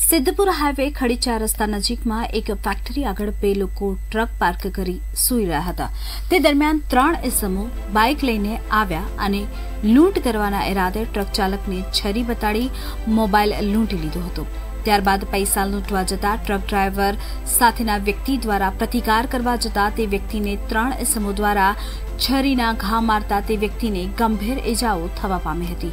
Siddhpur highway ખડીચા રસ્તા નજીકમાં એક ફેક્ટરી આગળ બે લોકો ટ્રક પાર્ક કરી સૂઈ રહ્યા હતા. તે દરમિયાન ત્રણ ઇસમો બાઇક લઈને આવ્યા અને લૂંટ કરવાના ઇરાદે ટ્રક ચાલકને છરી બતાડી મોબાઈલ લૂંટી લીધો હતો. ત્યારબાદ પૈસા લૂંટવા જતા ટ્રક ડ્રાઈવર સાથેના વ્યક્તિ દ્વારા પ્રતિકાર કરવા જતા તે વ્યક્તિને ત્રણ ઇસમો દ્વારા છરીના ઘા મારતા તે વ્યક્તિને ગંભીર ઇજાઓ થવા પામી હતી.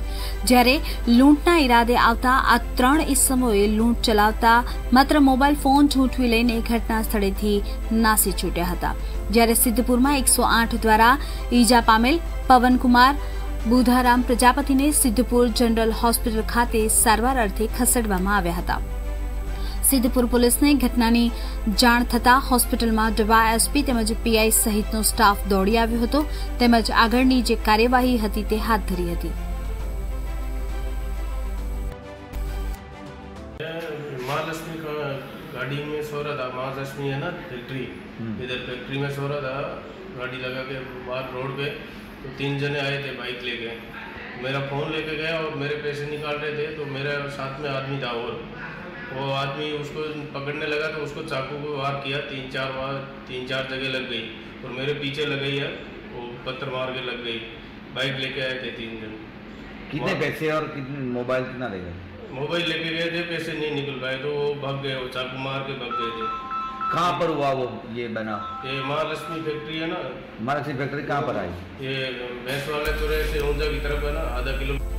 જ્યારે લૂંટના ઈરાદે આવતા આ ત્રણ ઇસમોએ લૂંટ ચલાવતા માત્ર મોબાઈલ ફોન ઝૂંટવી લઈને ઘટના સ્થળેથી નાસી છૂટ્યા હતા. જ્યારે સિદ્ધપુરમાં એકસો આઠ દ્વારા ઈજા પામેલ પવનકુમાર બુધારામ પ્રજાપતિને સિદ્ધપુર જનરલ હોસ્પિટલ ખાતે સારવાર અર્થે ખસેડવામાં આવ્યા હતા. સિદ્ધપુર પોલીસને ઘટનાની જાણ થતાં હોસ્પિટલમાં ડવા એસપી તેમજ પીઆઈ સહિતનો સ્ટાફ દોડી આવ્યો હતો, તેમજ આગળની જે કાર્યવાહી હતી તે હાથ ધરી હતી. મહાલક્ષ્મી गाड़ी में सो रहा था महालक्ष्मी है ना फैक्ट्री इधर फैक्ट्री में सो रहा था गाड़ी लगा के बाहर रोड पे तो तीन जने आए थे बाइक लेके। मेरा फ़ोन लेके गया और मेरे पैसे निकाल रहे थे तो मेरे साथ में आदमी था और। वो आदमी उसको पकड़ने लगा तो उसको चाकू को वार किया तीन चार बार तीन चार जगह लग गई। और मेरे पीछे लग गई है वो पत्थर मार के लग गई। बाइक लेके आए थे तीन जन। कितने पैसे और कितने मोबाइल कितना ले गए? मोबाइल लेके गए थे पैसे नहीं निकल पाए तो वो भाग गए वो चाकू मार के भाग गए थे। कहाँ पर हुआ वो ये बना? ये महालक्ष्मी फैक्ट्री है ना। महालक्ष्मी फैक्ट्री कहाँ पर आई? ये भैंस वाले चौराहे से ऊँचा की तरफ़ है ना आधा किलोमीटर